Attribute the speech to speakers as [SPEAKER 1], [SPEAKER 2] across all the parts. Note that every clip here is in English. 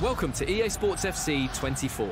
[SPEAKER 1] Welcome to EA Sports FC 24.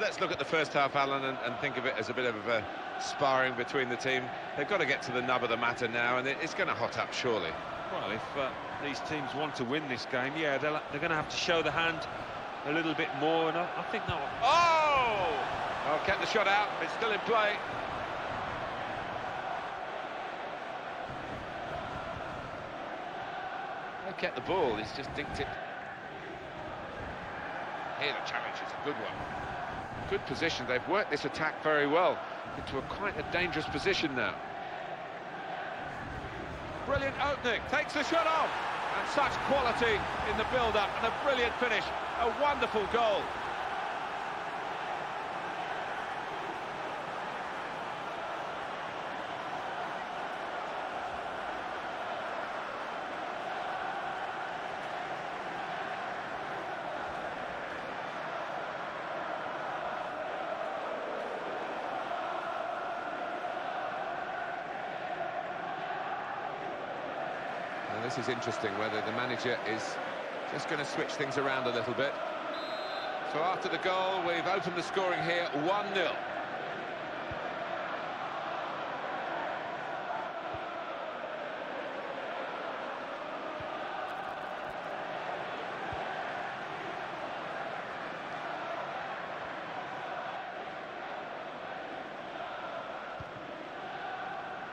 [SPEAKER 2] let's look at the first half, Alan, and, and think of it as a bit of a sparring between the team. They've got to get to the nub of the matter now, and it, it's going to hot up, surely.
[SPEAKER 3] Well, if uh, these teams want to win this game, yeah, they're, they're going to have to show the hand a little bit more, and I, I think that...
[SPEAKER 2] Oh! Well, kept the shot out, it's still in play. They kept the ball, he's just dinked it. Here the challenge is a good one. Good position, they've worked this attack very well into a quite a dangerous position now. Brilliant opening, takes the shot off, and such quality in the build-up, and a brilliant finish, a wonderful goal. This is interesting, whether the manager is just going to switch things around a little bit. So after the goal, we've opened the scoring here, 1-0.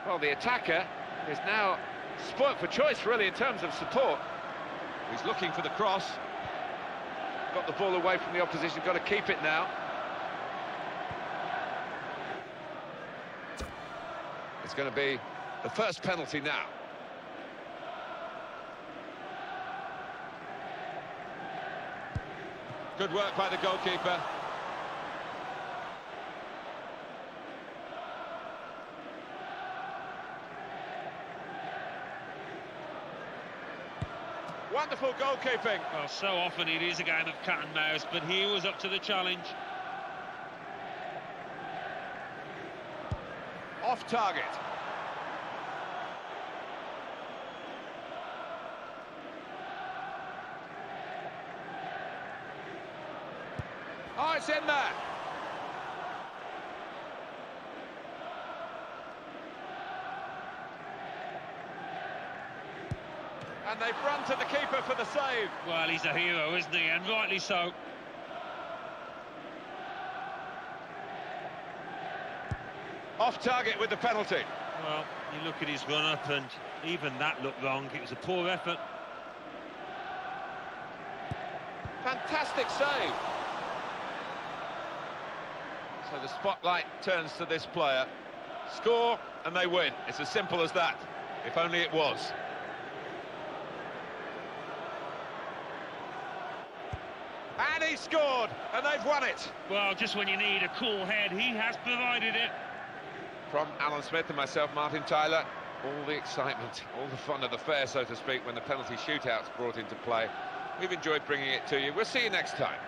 [SPEAKER 2] Well, the attacker is now spoilt for choice, really, in terms of support. He's looking for the cross. Got the ball away from the opposition, got to keep it now. It's going to be the first penalty now. Good work by the goalkeeper. Wonderful goalkeeping.
[SPEAKER 3] Well, so often it is a game of cat and mouse, but he was up to the challenge.
[SPEAKER 2] Off target. Oh, it's in there. And they've run to the keeper for the save.
[SPEAKER 3] Well, he's a hero, isn't he? And rightly so.
[SPEAKER 2] Off target with the penalty.
[SPEAKER 3] Well, you look at his run-up, and even that looked wrong. It was a poor effort.
[SPEAKER 2] Fantastic save. So the spotlight turns to this player. Score and they win. It's as simple as that. If only it was. And he scored, and they've won it.
[SPEAKER 3] Well, just when you need a cool head, he has provided it.
[SPEAKER 2] From Alan Smith and myself, Martin Tyler, all the excitement, all the fun of the fair, so to speak, when the penalty shootout's brought into play. We've enjoyed bringing it to you. We'll see you next time.